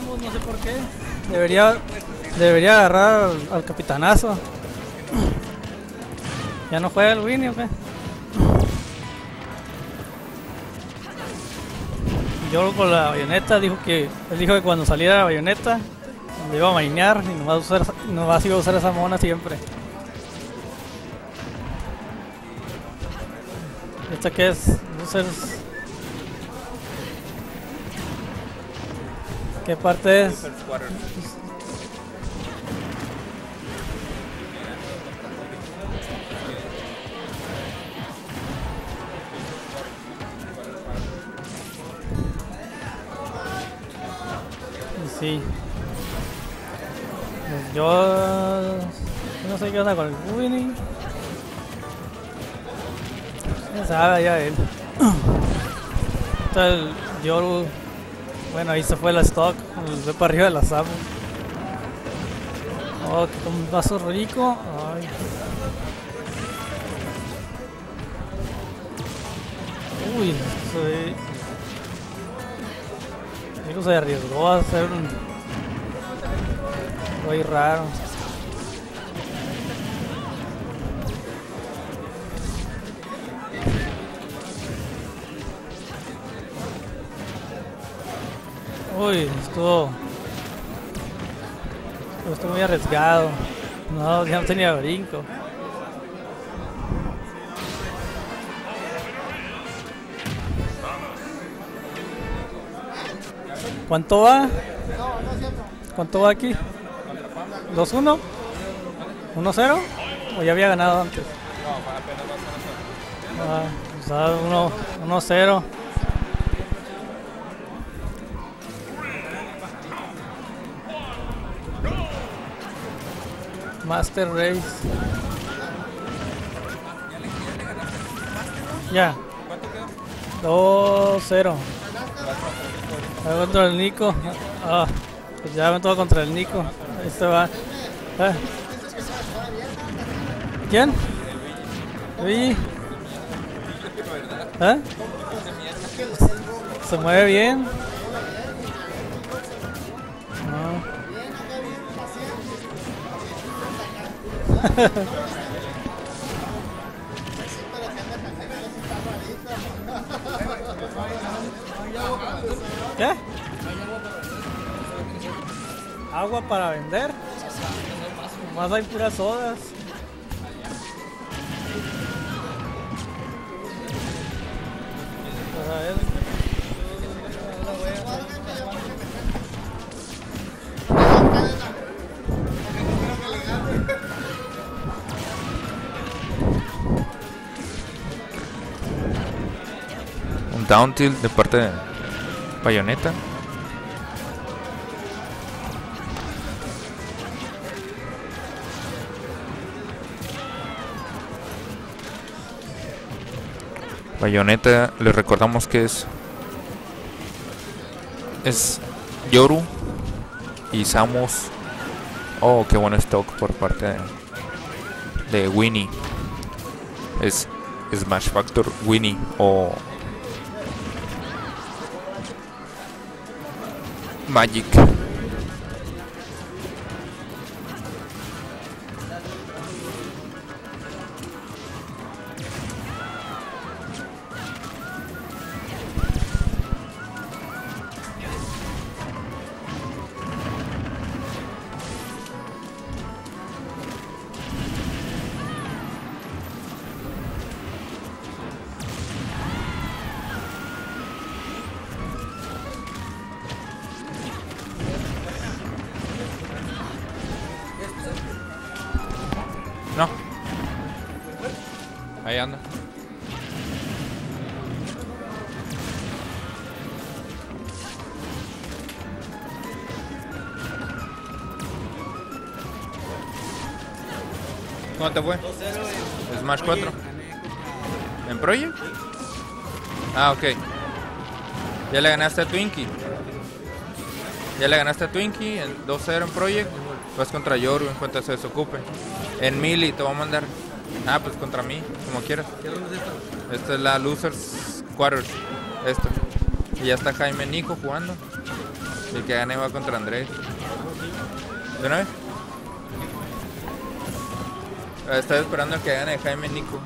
no sé por qué. Debería, debería agarrar al, al capitanazo. ¿Ya no juega el Winnie o qué? Yo con la bayoneta dijo que él dijo que cuando saliera la bayoneta le iba a mainear y nomás, usar, nomás iba a usar esa mona siempre. ¿Esta qué es? ¿Qué parte es? Sí. Pues yo no sé qué onda con el Winnie. Ya sabe ya él. El Yoru. Bueno, ahí se fue la stock. Ve para arriba de la Samu. Oh, un vaso rico. Ay. Uy, se Digo, se arriesgó a hacer un. Muy raro. Uy, estuvo. Estuvo muy arriesgado. No, ya no tenía brinco. ¿Cuánto va? ¿Cuánto va aquí? ¿2-1? ¿1-0? ¿O ya había ganado antes? No, para apenas va a ser Ah, ah, uno- 1-0. Master Race. Ya. ¿Cuánto quedó? 2-0. Va contra el Nico. Ah, pues ya me toca contra el Nico. Se va. Ah. ¿Quién? Luigi. ¿Eh? Se mueve bien. ¿Qué? Agua para vender. Más hay puras sodas. Pues. Down tilt de parte de Bayonetta. Bayonetta, le recordamos que es es Yoru y Samus. Oh, qué buen stock por parte de, de Winnie. Es Smash Factor Winnie o Magic. Ahí anda. ¿Cómo te fue? Smash 4. ¿En Project? Ah, ok. Ya le ganaste a Twinkie. Ya le ganaste a Twinkie en 2-0 en Project. Vas contra Yoru en cuanto se desocupe. En Mili te voy a mandar. Ah, pues contra mí, como quieras. Esta es la Losers Quarters. Esta. Y ya está Jaime Nico jugando. El que gane va contra Andrés. ¿De una vez? Estaba esperando el que gane Jaime Nico.